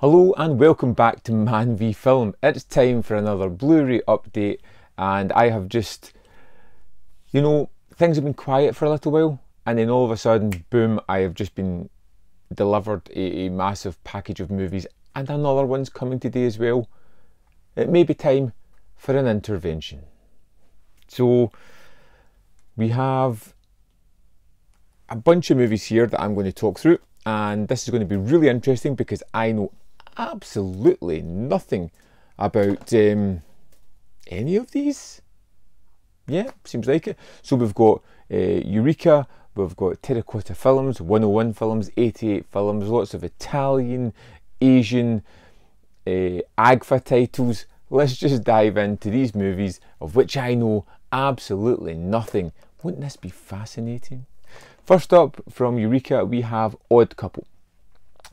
Hello and welcome back to Man v Film. It's time for another Blu-ray update and I have just, you know, things have been quiet for a little while and then all of a sudden, boom, I have just been delivered a, a massive package of movies and another one's coming today as well. It may be time for an intervention. So we have a bunch of movies here that I'm going to talk through and this is going to be really interesting because I know absolutely nothing about um, any of these. Yeah, seems like it. So we've got uh, Eureka, we've got Terracotta Films, 101 Films, 88 Films, lots of Italian, Asian, uh, AGFA titles. Let's just dive into these movies of which I know absolutely nothing. Wouldn't this be fascinating? First up from Eureka, we have Odd Couple.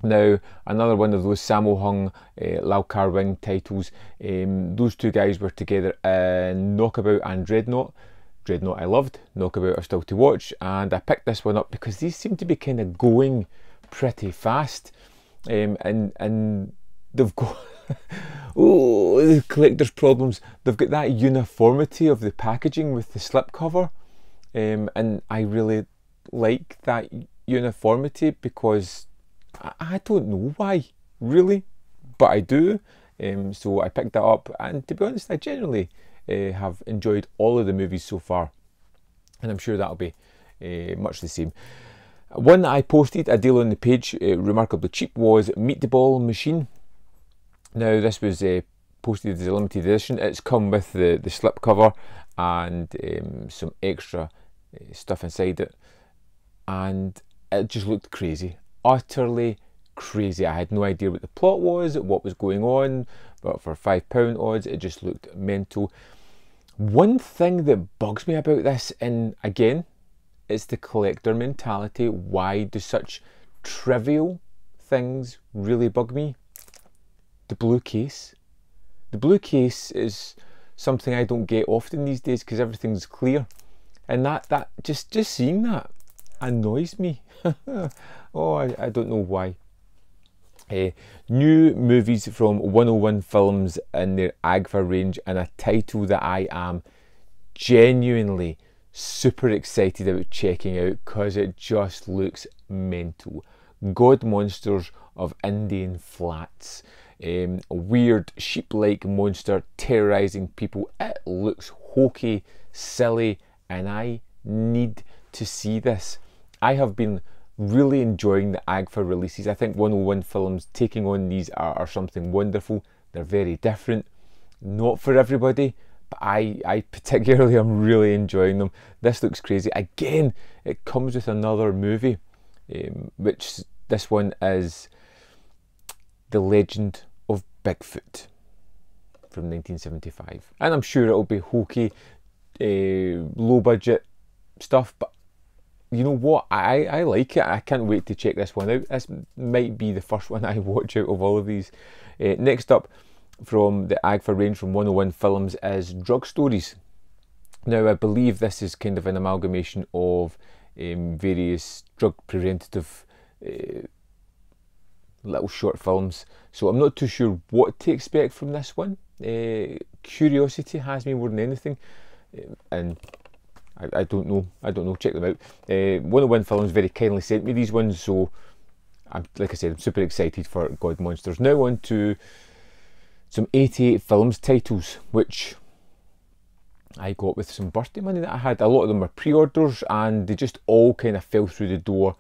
Now, another one of those Sammo Hung, uh, Lau Kar Wing titles. Um, those two guys were together in Knockabout and Dreadnought. Dreadnought I loved, Knockabout are still to watch, and I picked this one up because these seem to be kind of going pretty fast. Um, and and they've got oh the collector's problems. They've got that uniformity of the packaging with the slipcover, um, and I really like that uniformity because I, don't know why, really, but I do. Um, so I picked that up, and to be honest, I generally uh, have enjoyed all of the movies so far, and I'm sure that'll be uh, much the same. One that I posted a deal on the page, uh, remarkably cheap, was Meet the Ball Machine. Now this was posted as a limited edition. It's come with the the slip cover and um, some extra stuff inside it, and it just looked crazy utterly crazy. I had no idea what the plot was, what was going on, but for five pound odds, it just looked mental. One thing that bugs me about this, and again, it's the collector mentality. Why do such trivial things really bug me? The blue case. The blue case is something I don't get often these days because everything's clear. And that, that just just seeing that annoys me. oh, I, I don't know why. Uh, new movies from 101 Films in their AGFA range, and a title that I am genuinely super excited about checking out because it just looks mental. God Monsters of Indian Flats. Um, a weird sheep like monster terrorizing people. It looks hokey, silly, and I need to see this. I have been really enjoying the AGFA releases. I think 101 films taking on these are, are something wonderful. They're very different, not for everybody, but I, I particularly am really enjoying them. This looks crazy. Again, it comes with another movie, um, which this one is The Legend of Bigfoot from 1975. And I'm sure it'll be hokey, uh, low budget stuff, but you know what? I, I like it. I can't wait to check this one out. This might be the first one I watch out of all of these. Uh, next up from the AGFA range from 101 Films is Drug Stories. Now, I believe this is kind of an amalgamation of um, various drug preventative uh, little short films. So I'm not too sure what to expect from this one. Uh, curiosity has me more than anything. Um, and I, I don't know. I don't know. Check them out. Uh, 101 Films very kindly sent me these ones, so I'm like I said, I'm super excited for God Monsters. Now on to some 88 Films titles, which I got with some birthday money that I had. A lot of them were pre-orders, and they just all kind of fell through the door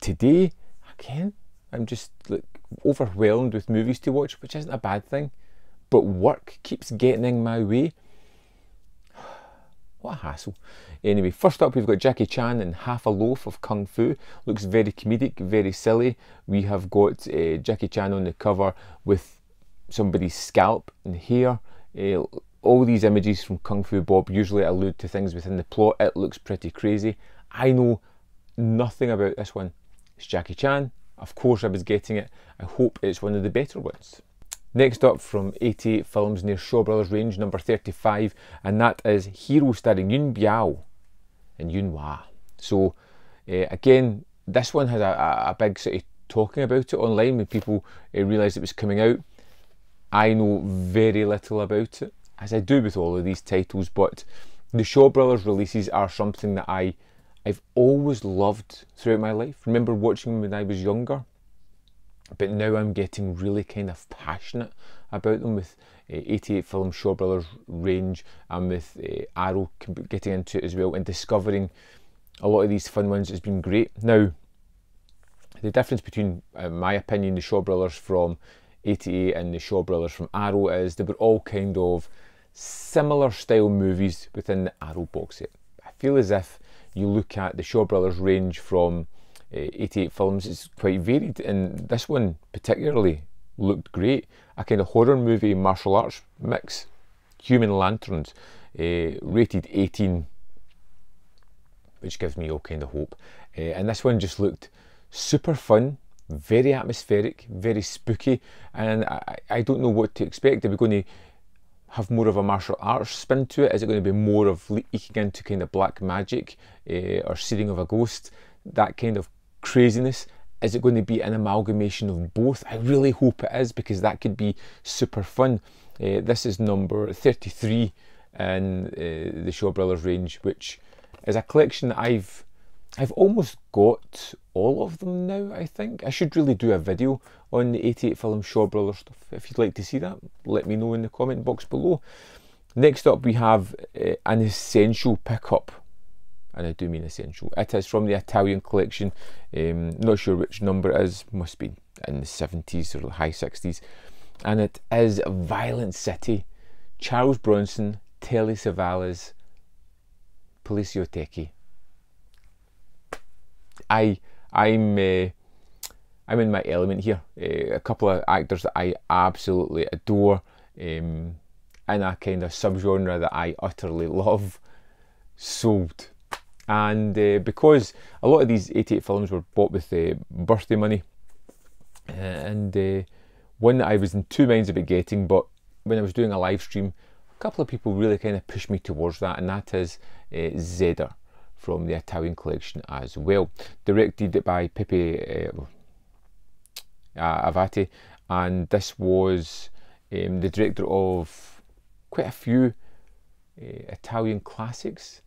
today. Again, I'm just like overwhelmed with movies to watch, which isn't a bad thing. But work keeps getting in my way. What a hassle. Anyway, first up we've got Jackie Chan in Half a Loaf of Kung Fu. Looks very comedic, very silly. We have got uh, Jackie Chan on the cover with somebody's scalp and hair. Uh, all these images from Kung Fu Bob usually allude to things within the plot. It looks pretty crazy. I know nothing about this one. It's Jackie Chan. Of course I was getting it. I hope it's one of the better ones. Next up from 88 Films near Shaw Brothers range, number 35, and that is Hero starring Yuen Biao and Yuen Wah. So, uh, again, this one has a, a, big sort of talking about it online when people uh, realised it was coming out. I know very little about it, as I do with all of these titles, but the Shaw Brothers releases are something that I, I've always loved throughout my life. Remember watching them when I was younger, but now I'm getting really kind of passionate about them with uh, 88 Film Shaw Brothers range and with uh, Arrow getting into it as well and discovering a lot of these fun ones has been great. Now, the difference between, in my opinion, the Shaw Brothers from 88 and the Shaw Brothers from Arrow is they were all kind of similar style movies within the Arrow box set. I feel as if you look at the Shaw Brothers range from 88 films, it's quite varied, and this one particularly looked great. A kind of horror movie martial arts mix. Human Lanterns, uh, rated 18, which gives me all kind of hope. Uh, and this one just looked super fun, very atmospheric, very spooky, and I, I don't know what to expect. Are we going to have more of a martial arts spin to it? Is it going to be more of eking into kind of black magic uh, or seeing of a ghost? That kind of craziness. Is it going to be an amalgamation of both? I really hope it is because that could be super fun. Uh, this is number 33 in uh, the Shaw Brothers range, which is a collection that I've I've almost got all of them now, I think. I should really do a video on the 88 film Shaw Brothers stuff. If you'd like to see that, let me know in the comment box below. Next up, we have uh, an essential pickup. And I do mean essential. It is from the Italian collection. Um, not sure which number it is. Must be in the 70s or the high 60s. And it is a Violent City. Charles Bronson, Telly Savalas, Poliziotteschi. I I'm uh, I'm in my element here. Uh, a couple of actors that I absolutely adore, um, in a kind of subgenre that I utterly love. Sold, and uh, because a lot of these 88 films were bought with uh, birthday money, uh, and uh, one that I was in two minds about getting, but when I was doing a live stream, a couple of people really kind of pushed me towards that, and that is uh, Zeder from the Italian collection as well. Directed by Pupi uh, uh, Avati, and this was um, the director of quite a few uh, Italian classics.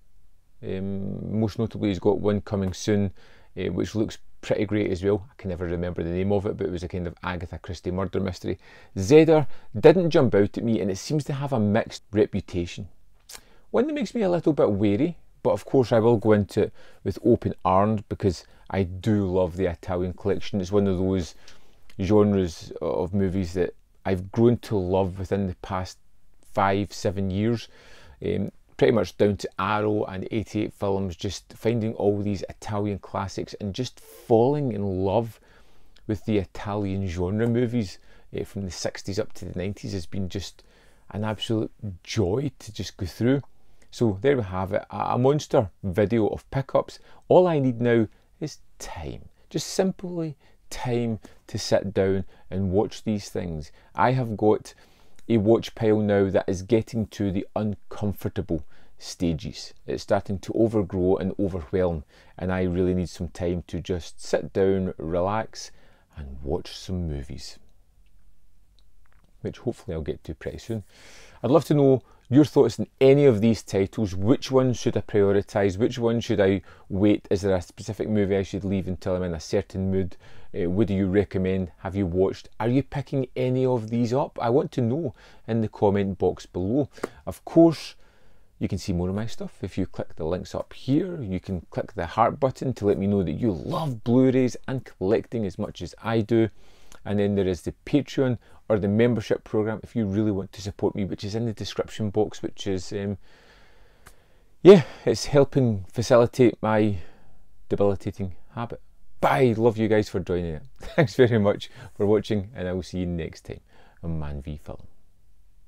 Um, most notably, he's got one coming soon, uh, which looks pretty great as well. I can never remember the name of it, but it was a kind of Agatha Christie murder mystery. Zeder didn't jump out at me, and it seems to have a mixed reputation. One that makes me a little bit wary but of course, I will go into it with open arms because I do love the Italian collection. It's one of those genres of movies that I've grown to love within the past five, seven years. Um, pretty much down to Arrow and 88 films, just finding all these Italian classics and just falling in love with the Italian genre movies uh, from the 60s up to the 90s has been just an absolute joy to just go through. So there we have it, a monster video of pickups. All I need now is time, just simply time to sit down and watch these things. I have got a watch pile now that is getting to the uncomfortable stages. It's starting to overgrow and overwhelm, and I really need some time to just sit down, relax, and watch some movies, which hopefully I'll get to pretty soon. I'd love to know your thoughts on any of these titles. Which one should I prioritise? Which one should I wait? Is there a specific movie I should leave until I'm in a certain mood? Uh, would you recommend? Have you watched? Are you picking any of these up? I want to know in the comment box below. Of course, you can see more of my stuff if you click the links up here. You can click the heart button to let me know that you love Blu-rays and collecting as much as I do. And then there is the Patreon or the membership program if you really want to support me, which is in the description box, which is, um, yeah, it's helping facilitate my debilitating habit. Bye, love you guys for joining it. Thanks very much for watching, and I will see you next time on Man v Film.